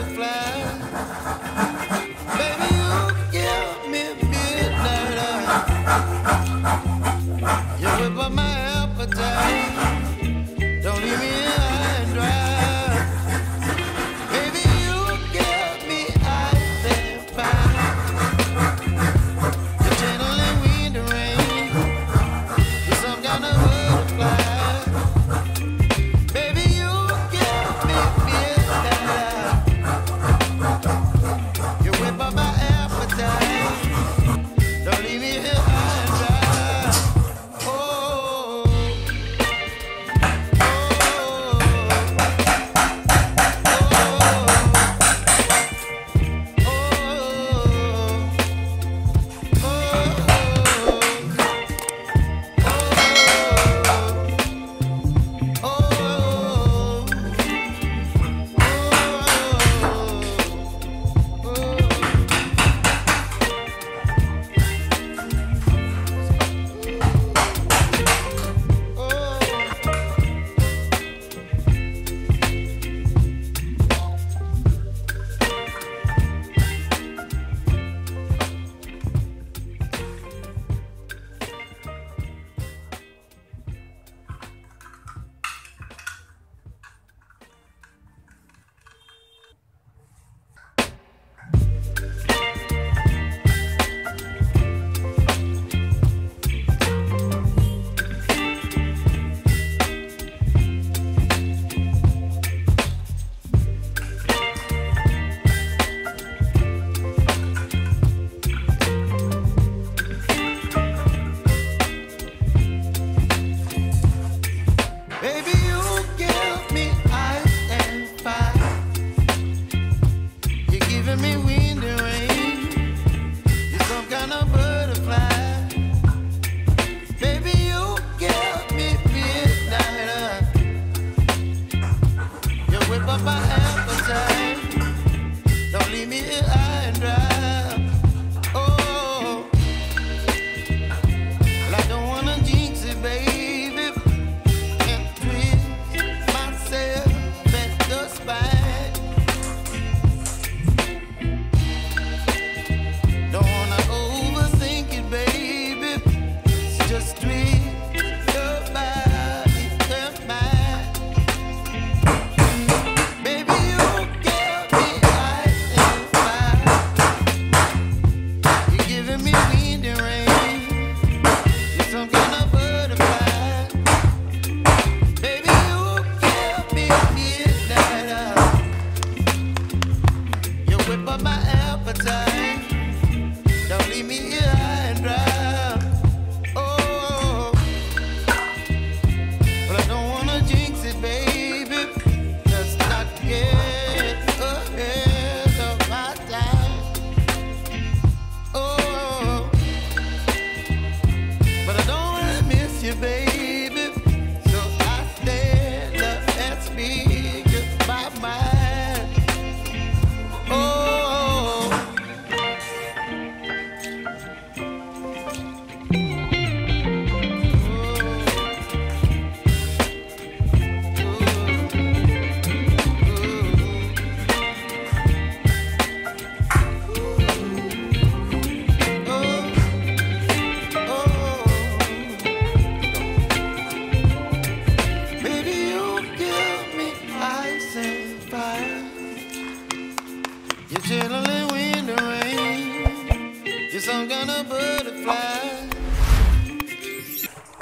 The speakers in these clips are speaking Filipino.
butterfly.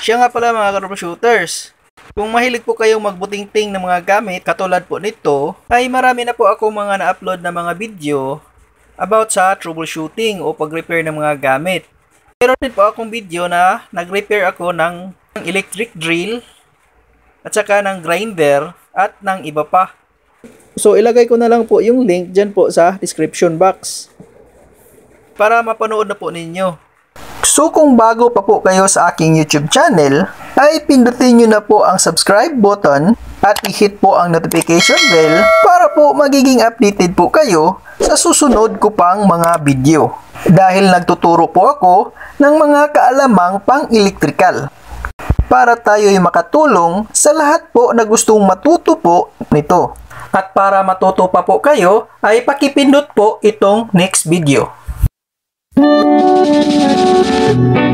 Siya nga pala mga troubleshooters. Kung mahilig po kayong magbuting-ting ng mga gamit katulad po nito, ay marami na po ako mga na-upload na mga video about sa troubleshooting o pag-repair ng mga gamit. Meron din po akong video na nag-repair ako ng electric drill at saka ng grinder at ng iba pa. So ilagay ko na lang po yung link dyan po sa description box para mapanood na po ninyo. So kung bago pa po kayo sa aking YouTube channel, ay pindutin nyo na po ang subscribe button at i-hit po ang notification bell para po magiging updated po kayo sa susunod ko pang mga video. Dahil nagtuturo po ako ng mga kaalamang pang-electrical para tayo'y makatulong sa lahat po na gustong matuto po nito. At para matuto pa po kayo, ay pakipindot po itong next video. Thank you.